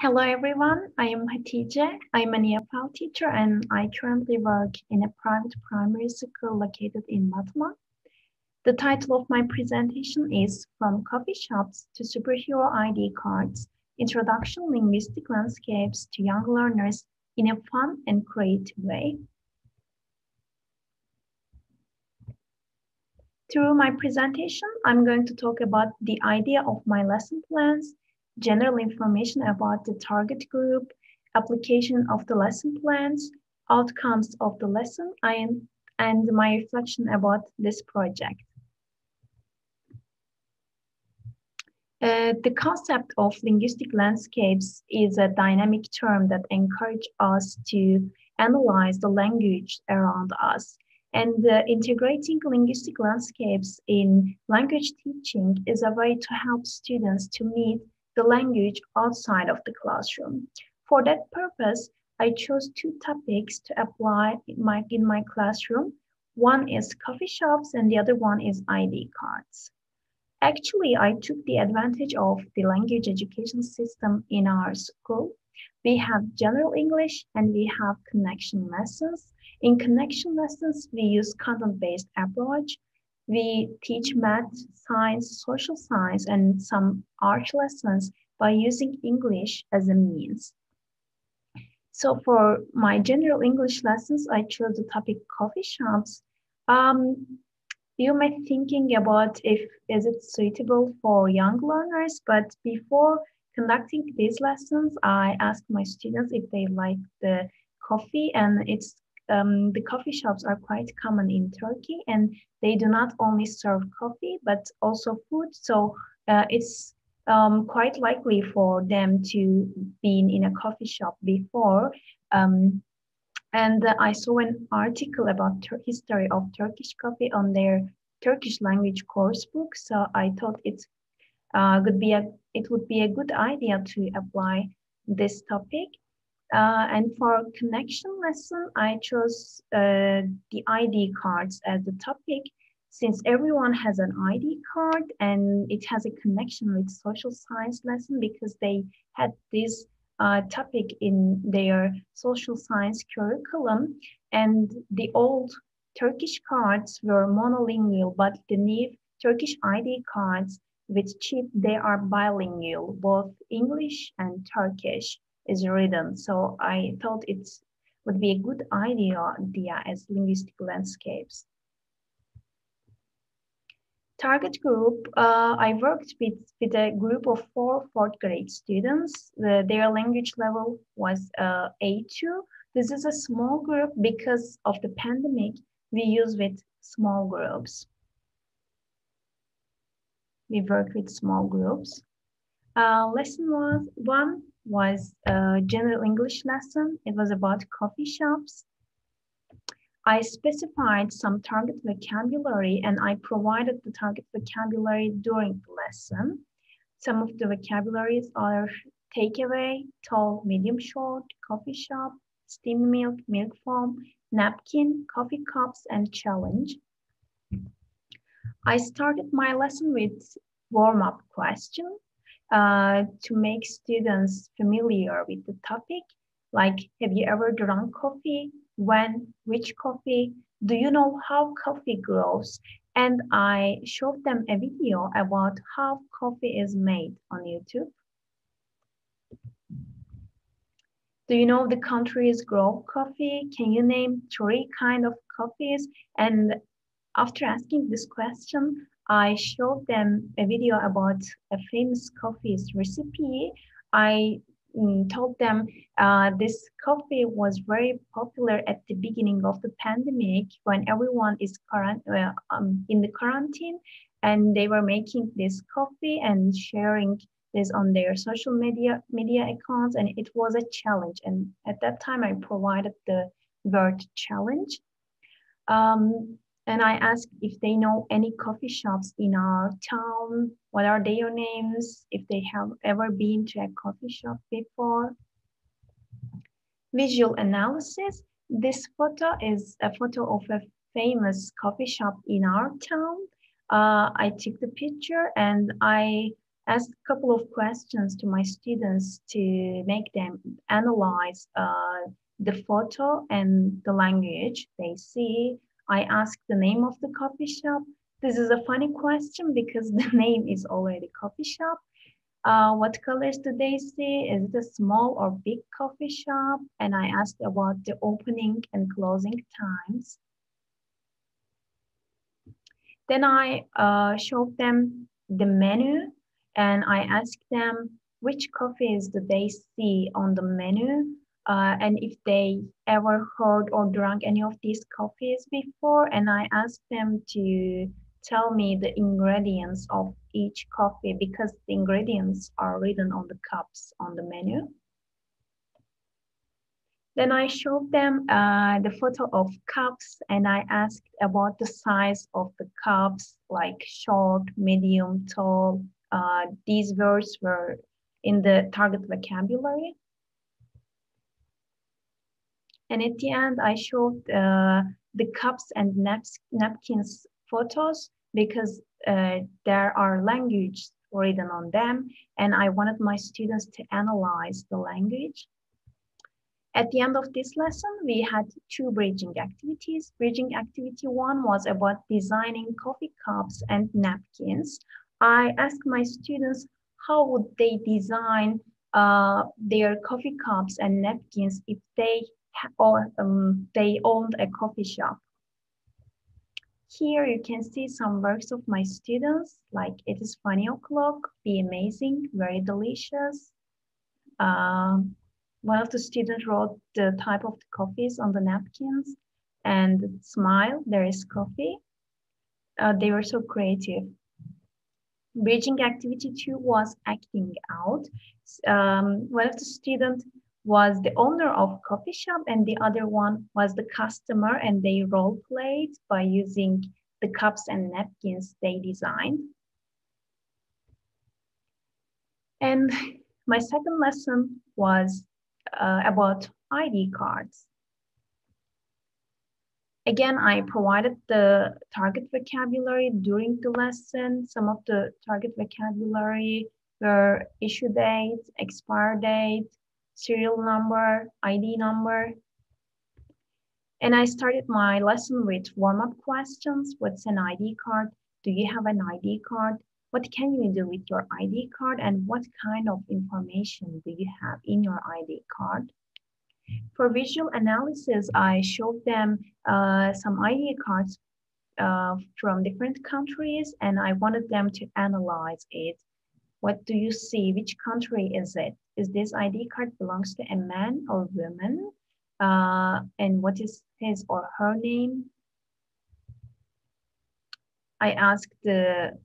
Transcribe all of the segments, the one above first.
Hello everyone, I am Hatice. I'm a EFL teacher and I currently work in a private primary school located in Batman. The title of my presentation is From Coffee Shops to Superhero ID Cards, Introduction Linguistic Landscapes to Young Learners in a Fun and Creative Way. Through my presentation, I'm going to talk about the idea of my lesson plans, general information about the target group, application of the lesson plans, outcomes of the lesson, and, and my reflection about this project. Uh, the concept of linguistic landscapes is a dynamic term that encourages us to analyze the language around us. And uh, integrating linguistic landscapes in language teaching is a way to help students to meet the language outside of the classroom. For that purpose, I chose two topics to apply in my, in my classroom. One is coffee shops and the other one is ID cards. Actually, I took the advantage of the language education system in our school. We have general English and we have connection lessons. In connection lessons, we use content-based approach we teach math, science, social science, and some art lessons by using English as a means. So for my general English lessons, I chose the topic coffee shops. Um, you may thinking about if is it suitable for young learners, but before conducting these lessons, I asked my students if they like the coffee and it's um, the coffee shops are quite common in Turkey and they do not only serve coffee but also food. So uh, it's um, quite likely for them to be in, a coffee shop before. Um, and uh, I saw an article about history of Turkish coffee on their Turkish language course book. So I thought it's uh, could be a it would be a good idea to apply this topic. Uh, and for connection lesson, I chose uh, the ID cards as the topic. Since everyone has an ID card and it has a connection with social science lesson because they had this uh, topic in their social science curriculum and the old Turkish cards were monolingual, but the new Turkish ID cards with chip, they are bilingual, both English and Turkish is written. So I thought it would be a good idea, idea as linguistic landscapes. Target group, uh, I worked with, with a group of four fourth grade students. The, their language level was uh, A2. This is a small group because of the pandemic, we use with small groups. We work with small groups. Uh, lesson one, one was a general English lesson. It was about coffee shops. I specified some target vocabulary and I provided the target vocabulary during the lesson. Some of the vocabularies are takeaway, tall, medium, short, coffee shop, steam milk, milk foam, napkin, coffee cups, and challenge. I started my lesson with warm-up question uh, to make students familiar with the topic. Like, have you ever drunk coffee? When? Which coffee? Do you know how coffee grows? And I showed them a video about how coffee is made on YouTube. Do you know the countries grow coffee? Can you name three kind of coffees? And after asking this question, I showed them a video about a famous coffee's recipe. I mm, told them uh, this coffee was very popular at the beginning of the pandemic when everyone is current, um, in the quarantine and they were making this coffee and sharing this on their social media media accounts and it was a challenge and at that time i provided the word challenge um, and I asked if they know any coffee shops in our town, what are their names, if they have ever been to a coffee shop before. Visual analysis. This photo is a photo of a famous coffee shop in our town. Uh, I took the picture and I asked a couple of questions to my students to make them analyze uh, the photo and the language they see. I asked the name of the coffee shop. This is a funny question because the name is already coffee shop. Uh, what colors do they see? Is it a small or big coffee shop? And I asked about the opening and closing times. Then I uh, showed them the menu and I asked them which coffees do they see on the menu uh, and if they ever heard or drank any of these coffees before. And I asked them to tell me the ingredients of each coffee because the ingredients are written on the cups on the menu. Then I showed them uh, the photo of cups and I asked about the size of the cups, like short, medium, tall. Uh, these words were in the target vocabulary. And at the end, I showed uh, the cups and naps napkins photos because uh, there are language written on them. And I wanted my students to analyze the language. At the end of this lesson, we had two bridging activities. Bridging activity one was about designing coffee cups and napkins. I asked my students how would they design uh, their coffee cups and napkins if they or um, they owned a coffee shop. Here you can see some works of my students, like it is funny o'clock, be amazing, very delicious. Um, one of the students wrote the type of the coffees on the napkins and smile, there is coffee. Uh, they were so creative. Bridging activity two was acting out. Um, one of the students was the owner of coffee shop and the other one was the customer and they role played by using the cups and napkins they designed. And my second lesson was uh, about ID cards. Again, I provided the target vocabulary during the lesson. Some of the target vocabulary were issue date, expire date, serial number, ID number. And I started my lesson with warm-up questions. What's an ID card? Do you have an ID card? What can you do with your ID card and what kind of information do you have in your ID card? For visual analysis, I showed them uh, some ID cards uh, from different countries and I wanted them to analyze it. What do you see? Which country is it? Is this ID card belongs to a man or woman? Uh, and what is his or her name? I asked the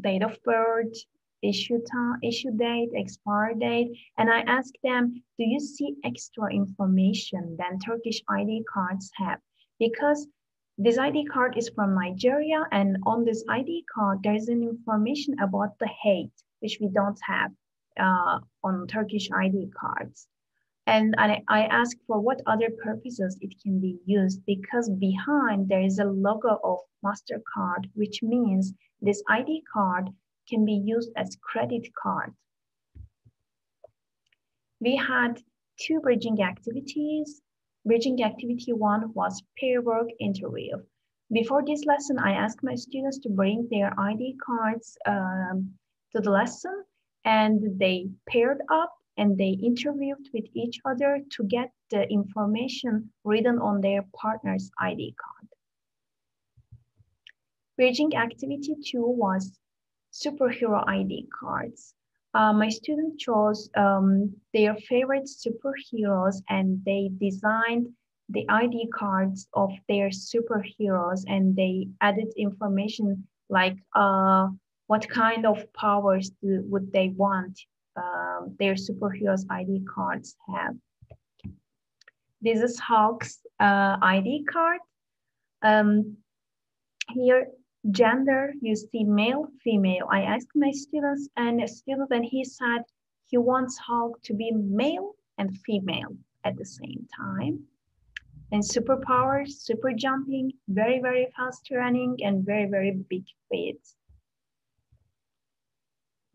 date of birth, issue time, issue date, expire date, and I ask them, do you see extra information than Turkish ID cards have? Because this ID card is from Nigeria, and on this ID card, there's an information about the hate, which we don't have uh, on Turkish ID cards. And I, I ask for what other purposes it can be used because behind there is a logo of MasterCard, which means this ID card can be used as credit card. We had two bridging activities. Bridging activity one was pair work interview. Before this lesson, I asked my students to bring their ID cards um, to the lesson and they paired up and they interviewed with each other to get the information written on their partner's ID card. Bridging activity two was superhero ID cards. Uh, my student chose um, their favorite superheroes and they designed the ID cards of their superheroes and they added information like uh, what kind of powers do, would they want um, their superheroes ID cards have. This is Hulk's uh, ID card. Um, here gender, you see male, female. I asked my students and a student and he said he wants Hulk to be male and female at the same time. And superpowers, super jumping, very, very fast running, and very, very big feet.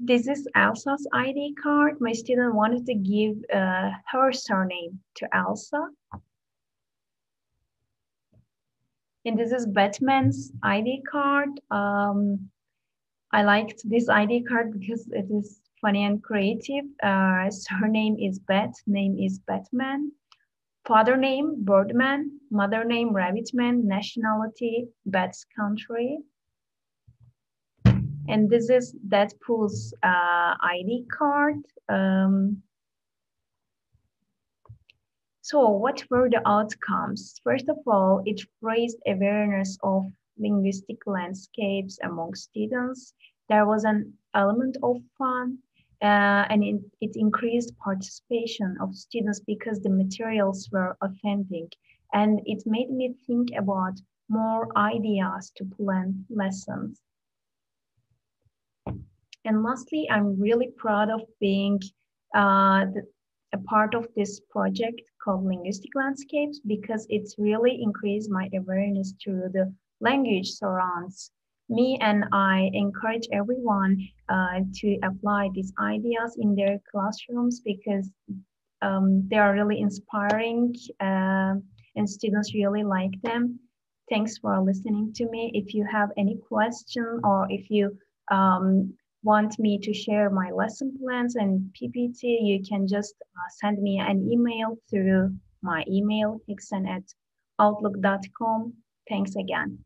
This is Elsa's ID card. My student wanted to give uh, her surname to Elsa. And this is Batman's ID card. Um, I liked this ID card because it is funny and creative. Uh, surname is Bat, name is Batman. Father name, Birdman. Mother name, Rabbitman. Nationality, Bat's country. And this is Deadpool's uh, ID card. Um, so what were the outcomes? First of all, it raised awareness of linguistic landscapes among students. There was an element of fun uh, and it, it increased participation of students because the materials were authentic. And it made me think about more ideas to plan lessons. And lastly, I'm really proud of being uh, the, a part of this project called Linguistic Landscapes because it's really increased my awareness to the language surrounds me and I encourage everyone uh, to apply these ideas in their classrooms because um, they are really inspiring uh, and students really like them. Thanks for listening to me. If you have any question or if you um, want me to share my lesson plans and PPT, you can just uh, send me an email through my email, hixen at outlook.com. Thanks again.